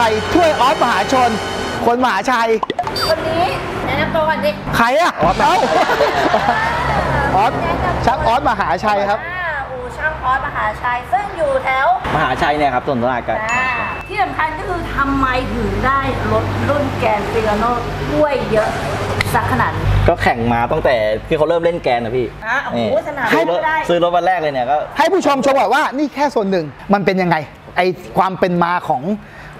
ใครถ้วยออสมหาชน คนมหาชัย คนนี้แนะนำตัวก่อนดิใครอะออสเอ้าออสชักออสมหาชัยครับ อ่าอู่ช่างออสมหาชัยซึ่งอยู่แถวมหาชัยเนี่ยครับส่วนตลาดกันอ่าที่สำคัญก็คือทำไมถึงได้รถรุ่นแกนฟิลาโน่ด้วยเยอะสักขนาดนี้ ก็แข่งมาตั้งแต่ที่เขาเริ่มเล่นแกนนะพี่อะโอ้โหนี่สนามซื้อรถได้ ซื้อรถวันแรกเลยเนี่ยก็ ให้ผู้ชมชมก่อนว่านี่แค่ส่วนหนึ่งมันเป็นยังไง ไอความเป็นมาของ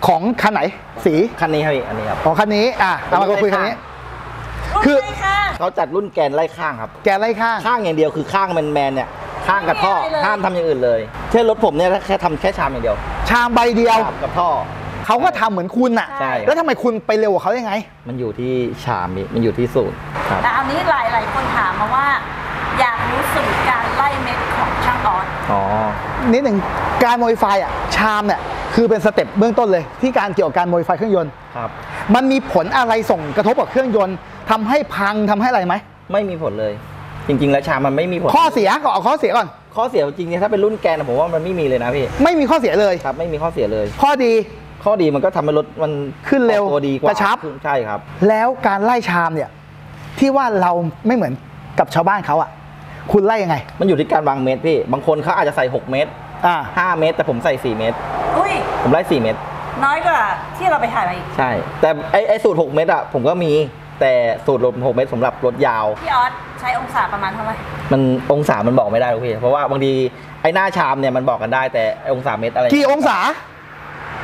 ของคันไหน สีคันนี้ครับพี่อันนี้ครับของคันนี้อะเอามาคุยคันนี้รุ่นคือไหนค่ะเขาจัดรุ่นแกนไล่ข้างครับ แกไล่ข้างข้างอย่างเดียวคือข้างแมนแมนๆเนี่ยข้างกับท่อไม่ได้เลยห้ามทำอย่างอื่นเลยเช่นรถผมเนี่ยแค่ทำแค่ชามอย่างเดียว ชามใบเดียวชามกับท่อเขาก็ทำเหมือนคุณน่ะใช่แล้วทำไมคุณไปเร็วกว่าเขายังไง มันอยู่ที่ชามพี่มันอยู่ที่สูตรครับแต่อันนี้หลายหลายๆคนถามมาว่า อยากรู้สูตรการไล่เม็ดของช่างออสอ๋อนิดหนึ่งการ modify อะชามเนี่ย คือเป็น step เบื้องต้นเลย ที่การเกี่ยวกับการ modify เครื่องยนต์ครับมันมีผลอะไรส่งกระทบกับเครื่องยนต์ทำให้พังทำให้อะไรไหม ไม่มีผลเลย จริง ๆ แล้วชามมันไม่มีผลข้อเสียก็เอาข้อเสียก่อน ข้อเสียจริงๆเนี่ยถ้าเป็นรุ่นแกรนด์อะผมว่ามันไม่มีเลยนะพี่ไม่มีข้อเสียเลย ครับไม่มีข้อเสียเลย ข้อดี ข้อดีมันก็ทำให้รถมันขึ้นเร็วตัวดีกว่ากระชับขึ้นใช่ครับ แล้วการไล่ชามเนี่ย ที่ว่าเราไม่เหมือนกับชาวบ้านเขาอะคุณไล่ยังไง มันอยู่ที่การวางเมตรพี่ บางคนเขาอาจจะใส่ 6 เมตร อ่า5เมตร แต่ผมใส่4เมตร อุ้ย ผมไล่4เมตร น้อยกว่าที่เราไปถ่ายมาอีก ใช่ แต่ไอไอสูตร6เมตรอะผมก็มีแต่สูตร6เมตรสำหรับรถยาว พี่ออสใช้องศาประมาณเท่าไหร่ มันองศามันบอกไม่ได้หรอกพี่ เพราะว่าบางทีไอหน้าชามเนี่ยมันบอกกันได้แต่ไอ้องศาเมตรอะไรกี่องศา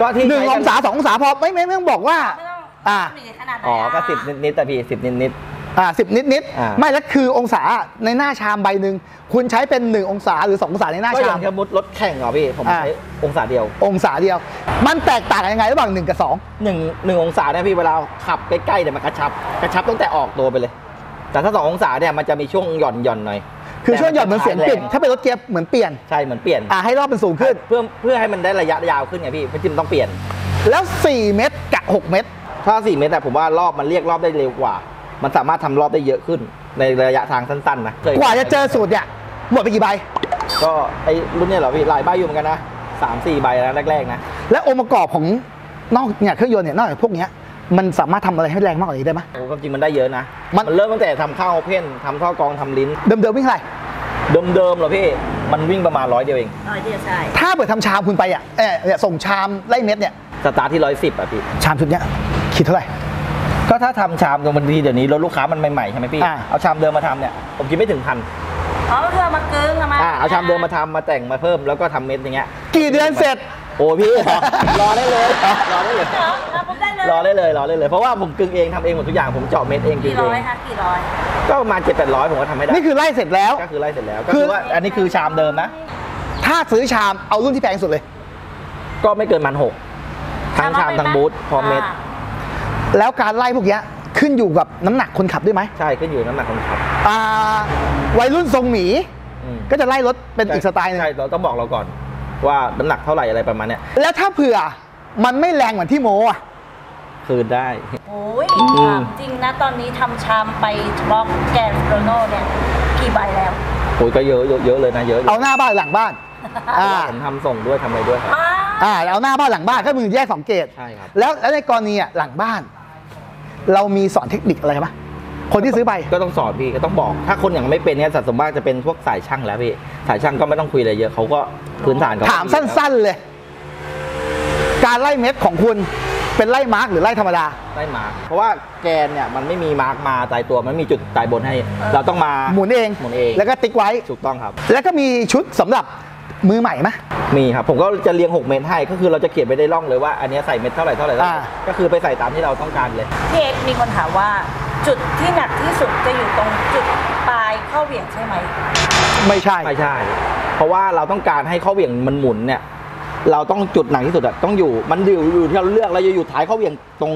ก็ที่หนึ่งใช้อกังศาสององศาพอไม่ไม่ไม่ต้องบอกว่า ไม่ต้องอ่า มีขนาดไหนอ๋อก็ะสิบนิดๆแต่พี่สิบนิด อ่าสิบนิดนิดอ่า ไม่แล้วคือองศาในหน้าชามใบหนึ่งคุณใช้เป็นหนึ่งองศาหรือสององศาในหน้าๆก็อชาย่าม งสมมติรถแข่งเหรอพี่ ผมอ่า ใช้องศาเดียวองศาเดียว มันแตกต่างกันยังไงระหว่างหนึ่งกับสองหนึ่งหนึ่งองศาเนี่ยพี่เวลาขับใกล้ๆเนี่ยมันกระชับ กระชับตั้งแต่ออกตัวไปเลย แต่ถ้าสององศาเนี่ยมันจะมีช่วงหย่อนหย่อนๆหน่อยคือช่วงหย่อนเหมือนเสียงเปลี่ยนแต่ถ้าเป็นรถเกียร์เหมือนเปลี่ยนใช่เหมือนเปลี่ยนอ่าให้รอบเป็นสูงขึ้น เพื่อเพื่อให้มันได้ระยะยาวขึ้นไงพี่มันจึงต้องเปลี่ยน แล้ว 4 เมตรกับ 6 เมตร ถ้า4เมตรแต่ผมว่ารอบมันเรียกรอบได้เร็วกว่า มันสามารถทำรอบได้เยอะขึ้นในระยะทางสั้นๆนะเคยกว่าจะเจอสูตรเนี่ยหมดไปกี่ใบ ก็ไอ้รุ่นเนี้เหรอพี่หลายใบอยู่เหมือนกันนะสามสี่ใบนะแรกๆนะและองค์ประกอบของนอกเนี่ยเครื่องยนต์เนี่ยนอกจากพวกเนี้ยมันสามารถทำอะไรให้แรงมากกว่านี้ได้ไหมโอ้ความจริงมันได้เยอะนะ มันมันเริ่มตั้งแต่ทำข้าวเพ่นทำท่อกรองทำลิ้น เดิมๆวิ่งเท่าไหร่เดิมๆเหรอพี่ มันวิ่งประมาณร้อยเดียวเองน้อยเดียวใช่ ถ้าเปิดทำชามคุณไปอะเออเนี่ยส่งชามไล่เม็ดเนี่ย สตาร์ทที่ร้อยสิบอะพี่ ชามชุดเนี้ยคิดเท่าไหร่ ก็ถ้าทำชามตรงบางทีเดี๋ยวนี้รถลูกค้ามันใหม่ๆใช่ไหมพี่ อ่าเอาชามเดิมมาทำเนี่ยผมคิดไม่ถึงพันอ๋อก็คือเอามากึ่งเอามาอ่าเอาชามเดิมมาทำมาแต่งมาเพิ่มแล้วก็ทำเม็ดอย่างเงี้ยกี่เดือนเสร็จ โอ้พี่ รอได้เลยรอได้เลยเหรอเอาผมได้เลยรอได้เลยรอได้เลยเพราะว่าผมกึ่งเองทำเองหมดทุกอย่างผมเจาะเม็ดเองกึ่กี่งเอร้อยงคะกี่ร้อยก็ประมาณเจ็ดแปดร้อยผมก็ทำให้ได้นี่คือไล่เสร็จแล้ว ก็คือไล่เสร็จแล้วก็คืคืออ ว่าอันนี้คือชามเดิมนะ ถ้าซื้อชามเอารุ่นที่แพงสุดเลย ก็ไม่เกินมันหกทั้งชามทั้งบูธพร้อมเม็ดอ่า แล้วการไล่พวกเนี้ยขึ้นอยู่กับน้ำหนักคนขับด้วยไหมใช่ขึ้นอยู่น้ำหนักคนขับอ่าวัยรุ่นทรงหมี อืมก็จะไล่รถเป็นอีกสไตล์หนึงใช่เราต้องบอกเราก่อน ว่าน้ำหนักเท่าไหร่อะไรประมาณเนี้ยแล้วถ้าเผื่อมันไม่แรงเหมือนที่โมอะ คืนได้ โอ้ยอืมถามจริงนะ ตอนนี้ทำชามไปบล็อกแกนโรโน่เนี่ยกี่ใบแล้วโอ้ยก็เยอะเยอะเยอะเลยนะเยอะอยู่เอาหน้าบ้านหลังบ้าน เพราะอ่า ว่าผมทำส่งด้วยทำอะไรด้วยครับอ้าวอ่าเอาหน้าบ้านหลังบ้านก็มือแยกสองเกตใช่ครับ แล้วแล้วในกรณีอะหลังบ้าน เรามีสอนเทคนิคอะไรไหมคนที่ซื้อไปก็ต้องสอนพี่ก็ต้องบอก ถ้าคนอย่างไม่เป็นเนี่ยสัตว์สมบัติจะเป็นพวกสายช่างแล้วพี่สายช่างก็ไม่ต้องคุยอะไรเยอะเขาก็พื้นฐานเขาถามสั้น ๆ เลย การไล่เม็ดของคุณเป็นไล่มาร์กหรือไล่ธรรมดาๆได้มาร์คเพราะว่าแกนเนี่ยมันไม่มีมาร์กมาตายตัวมันมีจุดตายบนให้ เราต้องมาหมุนเองหมุนเอง แล้วก็ติ๊กไว้ถูกต้องครับ แล้วก็มีชุดสำหรับ มือใหม่ไหม มีครับ ผมก็จะเรียง 6 เมตรให้ ก็คือเราจะเขียนไปได้ร่องเลยว่าอันเนี้ยใส่เม็ดเท่าไหร่เท่าไหร่เท่าไหร่ อ่า ก็คือไปใส่ตามที่เราต้องการเลย พี่เอกมีคนถามว่า จุดที่หนักที่สุดจะอยู่ตรงจุดปลายเข้าเหวี่ยงใช่ไหม ไม่ใช่ ไม่ใช่ เพราะว่าเราต้องการให้ข้อเหวี่ยงมันหมุนเนี่ย เราต้องจุดหนักที่สุดอะต้องอยู่ มันอยู่อยู่ที่เราเลือกเราจะอยู่ท้ายข้อเหวี่ยงตรง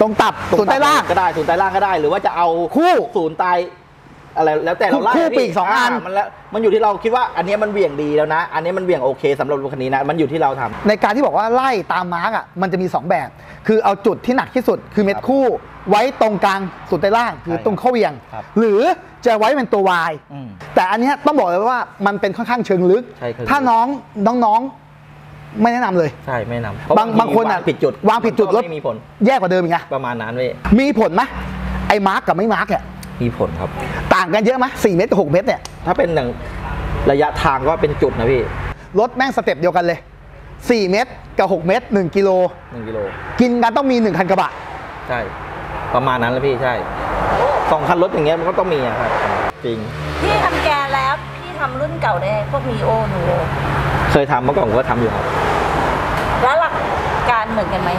ตรงตับตรงส่วนใต้ล่าง ก็ได้ศูนย์ใต้ล่างก็ได้ หรือว่าจะเอาคู่ ศูนย์ใต้ อะไรแล้วแต่เราไล่คู่อะพี่ปีกสองอัน มันแล้วมันอยู่ที่เราคิดว่าอันเนี้ยมันเหวี่ยงดีแล้วนะ อันเนี้ยมันเหวี่ยงโอเคสำหรับรถคันนี้นะ มันอยู่ที่เราทำในการที่บอกว่าไล่ตามมาร์กอะมันจะมี 2 แบบ คือเอาจุดที่หนักที่สุด คือเม็ดครับคู่ไว้ตรงกลางส่วนใต้ล่างคือใช่ตรงเข้าเวียงครับหรือจะไว้เป็นตัววายอืมแต่อันเนี้ยต้องบอกเลยว่ามันเป็นค่อนข้างเชิงลึกใช่ครับถ้าน้องน้องไม่แนะนำเลยใช่ไม่นำเพระบางบางคนอะวผิดจุดวางผิดจุดรถไม่มีผลแย่กว่าเดิมอีกนะประมาณนั้นเว้ยมีผลไหมไอ้มาร์กกับไม่มาร์กเนี่ย มีผลครับ ต่างกันเยอะไหมสี่เมตรกับหกเมตรเนี่ย ถ้าเป็นอย่างระยะทางก็เป็นจุดนะพี่ รถแม่งสเต็ปเดียวกันเลย 4 เมตรกับ 6 เมตร 1 กิโลหนึ่งกิโล กินกันต้องมี 1 คันกระบะ ใช่ ประมาณนั้นเลยพี่ใช่สองคันรถอย่างเงี้ยมันก็ต้องมีอะครับ จริง พี่ทำแกนแล้ว พี่ทำรุ่นเก่าได้พวกมีโอนูโวเคยทำเมื่อก่อนผมก็ทำอยู่ครับ แล้วหลักการเหมือนกันไหม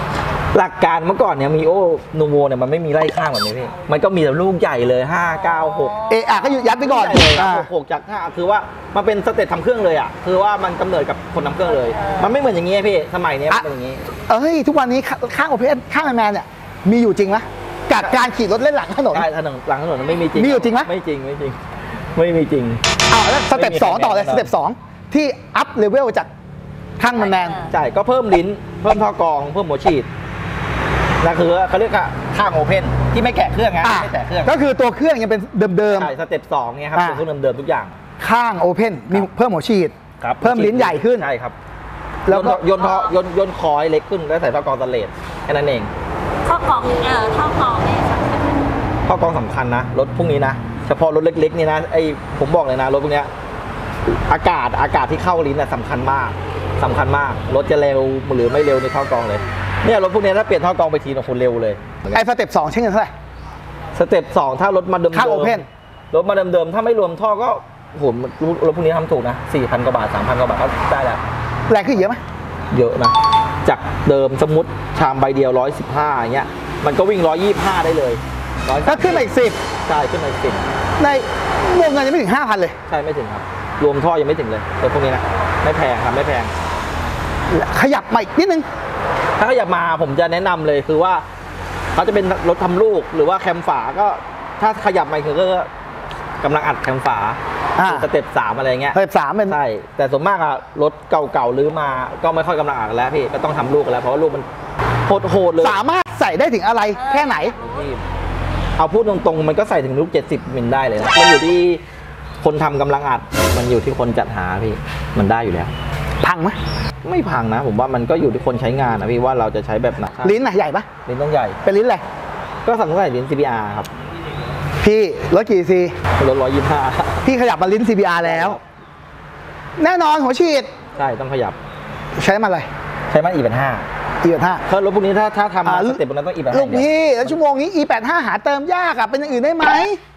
หลักการเมื่อก่อนเนี่ยมีโอนูโวเนี่ยมันไม่มีไล่ข้างแบบนี้พี่มันก็มีแต่ลูกใหญ่เลย 5 9 6เอะอะก็อยู่ยัดไปก่อนใหญ่เลยอ่าหกหกจากห้าคือว่ามันเป็นสเต็ปทำเครื่องเลยอะคือว่ามันกำเนิดกับคนทำเครื่องเลย มันไม่เหมือนอย่างงี้พี่สมัยเนี้ยมันเป็นอย่างงี้ เอ้ย ทุกวันนี้ข้าข้างโอเพนข้างแมนแมนเนี่ยมีอยู่จริงไหมกับการขี่รถเล่นหลังถนน ใช่ถนนหลังถนนไม่มีจริงมีอยู่จริงไหม ไม่จริงไม่จริง ไม่มีจริงอ้าวแล้ว step ไม่มีสองต่อเลยแน่นอน step สองที่ up level จากข้างแมนแมน ใช่ก็เพิ่มลิ้น เพิ่มท่อกรอง เพิ่มหัวฉีด นั่นคือเขาเรียกว่าข้าง open ที่ไม่แกะเครื่องไงอะไม่แตะเครื่องก็คือตัวเครื่องยังเป็นเดิมใช่ step สองเนี่ยครับอะเป็นเครื่องเดิมๆทุกอย่างๆข้าง open มีครับเพิ่มหัวฉีดครับเพิ่มลิ้นใหญ่ขึ้นใช่ครับแล้แล้ววก็ก็ยนท่อยนยนคอยเล็กขึ้นแล้วใส่ท่อกรองสเลดแค่นั้นเองข้อกล่องเอ่อข้อกล่องเนี่ยสำคัญไหมข้อกรองสำคัญนะรถพวกนี้นะเฉพาะรถเล็กๆนี่นะไอผมบอกเลยนะรถพวกเนี้ยอากาศอากาศที่เข้าลิ้นน่ะสำคัญมาก สำคัญมาก รถจะเร็วหรือไม่เร็วในท่อกรองเลย เนี่ยรถพวกเนี้ยถ้าเปลี่ยนท่อกรองไปทีนะคุณเร็วเลย ไอ้สเต็ปสองใช้เงินเท่าไหร่ สเต็ปสองถ้ารถมาเดิมๆข้าง open รถมาเดิมๆถ้าไม่รวมท่อก็โหรถพวกนี้ทำถูกนะสี่พันกว่าบาทสามพันกว่าบาทก็ได้แล้วแรงขึ้นเยอะไหมเยอะนะ จากเดิมสมมติชามใบเดียว115อย่างเงี้ยมันก็วิ่ง125ได้เลยร้อยถ้าขึ้นมาอีกสิบใช่ขึ้นมาสิบในวงเงินยังไม่ถึงห้าพันเลย ใช่ไม่ถึงครับ รวมท่อยังไม่ถึงเลยตัวพวกนี้นะ ไม่แพงครับ ไม่แพง ขยับมาอีกนิดนึง ถ้าขยับมาผมจะแนะนำเลยคือว่าเขาจะเป็นรถทำลูกหรือว่าแคมฝาก็ถ้าขยับมาคือก็กำลังอัดแคมฝาอ่าสเต็ปสามอะไรเงี้ยสเต็ปสามเป็นใช่แต่ส่วนมากอะรถเก่าๆหรือมาก็ไม่ค่อยกำลังอัดแล้วพี่ก็ต้องทำลูกกันแล้วเพราะว่าลูกมันโหดๆเลยสามารถใส่ได้ถึงอะไรแค่ไหนพี่เอาพูดตรงๆ มันก็ใส่ถึงลูก 70 มิลได้เลยนะมันอยู่ที่คนทำกำลังอัด มันอยู่ที่คนจัดหาพี่ มันได้อยู่แล้ว พังไหมไม่พังนะ ผมว่ามันก็อยู่ที่คนใช้งานนะพี่ว่าเราจะใช้แบบไหนลิ้นน่ะใหญ่ปะลิ้นต้องใหญ่ เป็นลิ้นอะไรก็สั่งใส่ลิ้น CBR ครับ พี่รถกี่ซีรถ125พี่ขยับมาลิ้น CBR แล้ว แน่นอนหัวฉีด ใช่ต้องขยับ ใช้มาอะไร ใช้มัน E85 อีแปดห้าถ้ารถพวกนี้ถ้าถ้าทำมาสเต็ปพวกนั้นต้อง E85 ลูกพี่แล้วชั่วโมงนี้ e 8 5หาเติมยากอะเป็นอย่างอื่นได้ไหม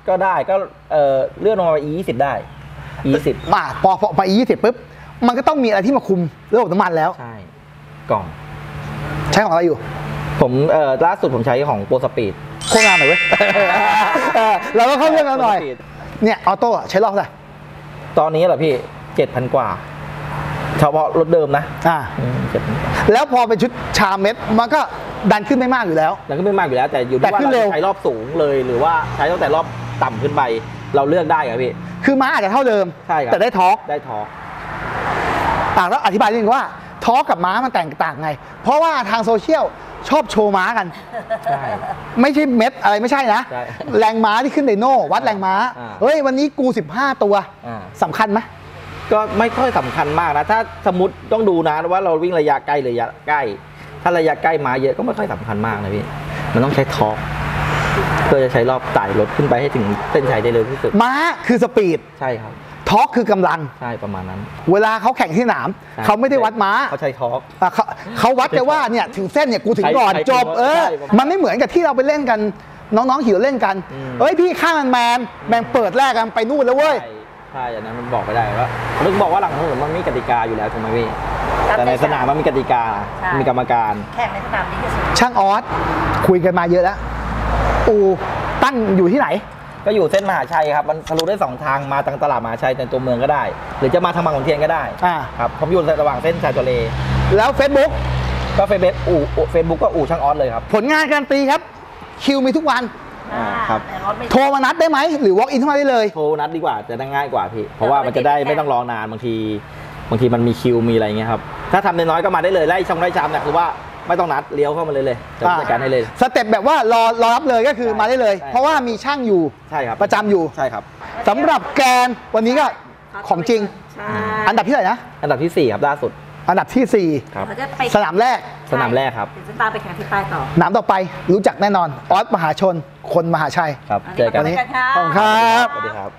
ก็ได้ก็เอ่อเลื่อนลงมา E20 ได้ E20 มาพอพอไป e 20ปุ๊บ มันก็ต้องมีอะไรที่มาคุมระบบน้ำมันแล้ว ใช่กล่อง ใช้ของอะไรอยู่ ผมเอ่อล่าสุดผมใช้ของโปรสปีด โคตรงานหน่อยเว้ย เออเราก็เข้าเรื่องกันหน่อย เนี่ย auto อะใช้รอบเท่าไหร่ตอนนี้เหรอพี่เจ็ดพันกว่า เฉพาะรถเดิมนะอ่า เจ็ดพันแล้วพอเป็นชุดชามเม็ดมันก็ดันขึ้นไม่มากอยู่แล้ว แล้วก็ไม่มากอยู่แล้ว แต่อยู่แต่ที่ว่าขึ้นเราเร็วจะใช้รอบสูงเลย หรือว่าใช้ตั้งแต่รอบต่ำขึ้นไป เราเลือกได้ครับพี่ คือม้าอาจจะเท่าเดิม ใช่ครับ แต่ได้ torque ได้ torque ต่างแล้วอธิบายนิดนึงว่า torque กับม้ามันแตกต่างไง เพราะว่าทางโซเชียลชอบโชว์ม้ากัน ใช่ ไม่ใช่เม็ดอะไรไม่ใช่นะ ใช่แรงม้าที่ขึ้น dyno วัดแรงม้า อ่าเฮ้ย วันนี้กู 15 ตัวอ่า สำคัญไหม ก็ไม่ค่อยสำคัญมากนะ ถ้าสมมติต้องดูนะว่าเราวิ่งระยะใกล้หรือระยะใกล้ ถ้าระยะใกล้มาเยอะก็ไม่ค่อยสำคัญมากนะพี่ มันต้องใช้ torque เพื่อจะใช้รอบไต่รถขึ้นไปให้ถึงเส้นชัยได้เร็วที่สุด ม้าคือ speed ใช่ครับ torque คือกำลัง ใช่ประมาณนั้น เวลาเขาแข่งที่สนามใช่เขาไม่ได้วัดม้าเขาใช้ torque อะเขาเขาวัดแต่ว่าเนี่ยถึงเส้นเนี่ยกูถึงก่อนใช้จบเออใช่ประมาณมันไม่เหมือนกับที่เราไปเล่นกัน น้องๆขี่รถเล่นกันอืมเฮ้ยพี่ข้างมันแมนแมงเปิดแรกกันไปนู่นแล้วเว้ยใช่ใช่อันนั้นมันบอกไม่ได้ว่าผมถึงบอกว่าหลังถนนมันมีกติกาอยู่แล้วถูกไหมพี่แต่ในสนามมันมีกติกาใช่มีกรรมการ แข่งในสนามดีที่สุดช่างออสคุยกันมาเยอะแล้ว อูตั้งอยู่ที่ไหน ก็อยู่เส้นมหาชัยครับมันทะลุได้สองทางมาทางตลาดมหาชัยในตัวเมืองก็ได้ หรือจะมาทางบางขุนเทียนก็ได้อ่า ครับผมอยู่ระหว่างเส้นชายทะเลแล้ว Facebook ก็เฟซบุ๊กอู่เฟซบุ๊กก็อู่ช่างออสเลยครับผลงานการนตีครับ คิวมีทุกวัน อ่าครับแต่รถไม่โทรมานัดได้ไหม หรือ walk in เข้ามาได้เลย โทรนัดดีกว่าจะได้ง่ายกว่าพี่ เพราะว่ามันจะได้ไม่ต้องรอนานบางที บางทีมันมีคิวมีอะไรเงี้ยครับถ้าทำน้อยๆก็มาได้เลยไล่ช่องไล่ชามเนี่ยคือว่า ไม่ต้องนัดเลี้ยวเข้ามาเลยเลยจะจัดการให้เลย สเต็ปแบบว่ารอรอรับเลยก็คือใช่มาได้เลย ใช่ เพราะว่ามีช่างอยู่ใช่ครับประจำอยู่ใช่ครับ สำหรับแกนวันนี้ก็ของจริง ใช่อันดับที่เท่าไหร่นะ อันดับที่สี่ครับล่าสุดอันดับที่ครับเราจะไป4สนามแรกสนามแรกครับ เดี๋ยวจะตามไปแข่งที่ใต้ต่อสนามต่อไปรู้จักแน่นอนออสมหาชน คนมหาชัย ครับเจอกัน วันนี้ขอบคุณครับ สวัสดีครับ